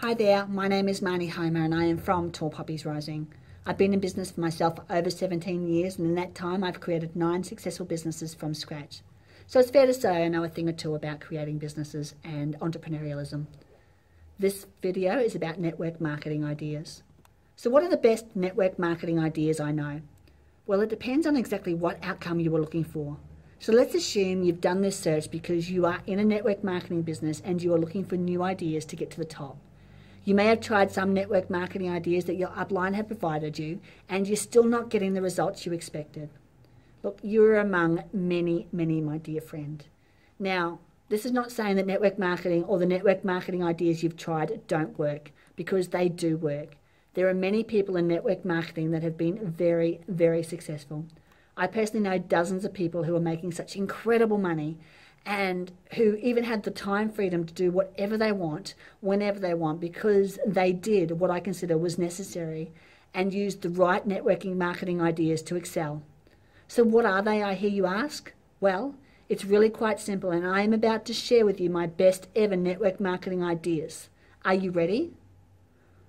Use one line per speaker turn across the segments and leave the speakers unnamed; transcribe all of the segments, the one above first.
Hi there, my name is Marnie Homer and I am from Tall Poppies Rising. I've been in business for myself for over 17 years and in that time I've created nine successful businesses from scratch. So it's fair to say I know a thing or two about creating businesses and entrepreneurialism. This video is about network marketing ideas. So what are the best network marketing ideas I know? Well, it depends on exactly what outcome you were looking for. So let's assume you've done this search because you are in a network marketing business and you are looking for new ideas to get to the top. You may have tried some network marketing ideas that your upline had provided you, and you're still not getting the results you expected. Look, you're among many, many, my dear friend. Now, this is not saying that network marketing or the network marketing ideas you've tried don't work, because they do work. There are many people in network marketing that have been very, very successful. I personally know dozens of people who are making such incredible money and who even had the time freedom to do whatever they want, whenever they want, because they did what I consider was necessary and used the right networking marketing ideas to excel. So, what are they, I hear you ask? Well, it's really quite simple, and I am about to share with you my best ever network marketing ideas. Are you ready?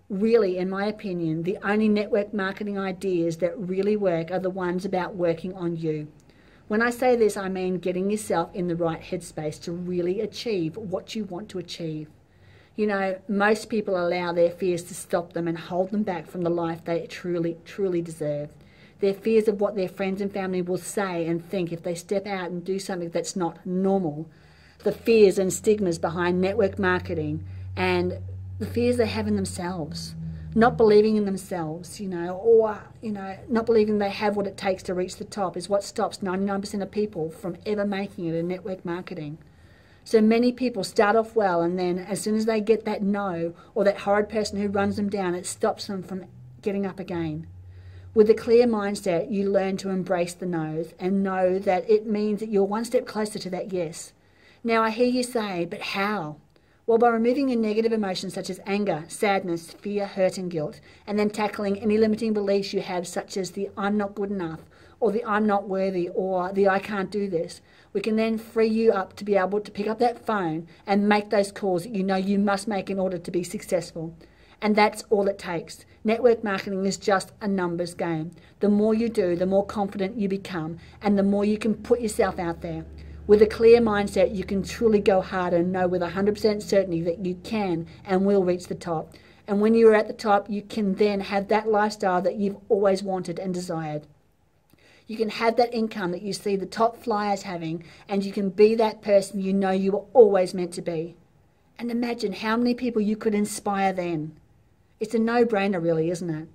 Really, in my opinion, the only network marketing ideas that really work are the ones about working on you. When I say this, I mean getting yourself in the right headspace to really achieve what you want to achieve. You know, most people allow their fears to stop them and hold them back from the life they truly, truly deserve. Their fears of what their friends and family will say and think if they step out and do something that's not normal. The fears and stigmas behind network marketing and the fears they have in themselves not believing in themselves, you know, or, you know, not believing they have what it takes to reach the top is what stops 99% of people from ever making it in network marketing. So many people start off well, and then as soon as they get that no or that horrid person who runs them down, it stops them from getting up again. With a clear mindset, you learn to embrace the no's and know that it means that you're one step closer to that yes. Now, I hear you say, but how? Well, by removing your negative emotions such as anger, sadness, fear, hurt, and guilt, and then tackling any limiting beliefs you have, such as the I'm not good enough, or the I'm not worthy, or the I can't do this, we can then free you up to be able to pick up that phone and make those calls that you know you must make in order to be successful. And that's all it takes. Network marketing is just a numbers game. The more you do, the more confident you become, and the more you can put yourself out there. With a clear mindset, you can truly go hard and know with 100% certainty that you can and will reach the top. And when you're at the top, you can then have that lifestyle that you've always wanted and desired. You can have that income that you see the top flyers having, and you can be that person you know you were always meant to be. And imagine how many people you could inspire then. It's a no brainer, really, isn't it?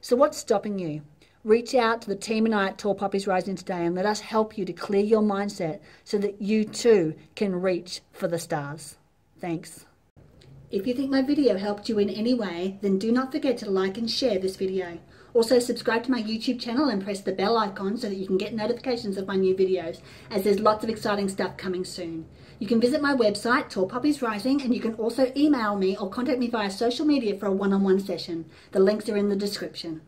So, what's stopping you? Reach out to the team and I at Tall Poppies Rising today and let us help you to clear your mindset so that you too can reach for the stars. Thanks. If you think my video helped you in any way, then do not forget to like and share this video. Also subscribe to my YouTube channel and press the bell icon so that you can get notifications of my new videos as there's lots of exciting stuff coming soon. You can visit my website, Tall Poppies Rising, and you can also email me or contact me via social media for a one-on-one -on -one session. The links are in the description.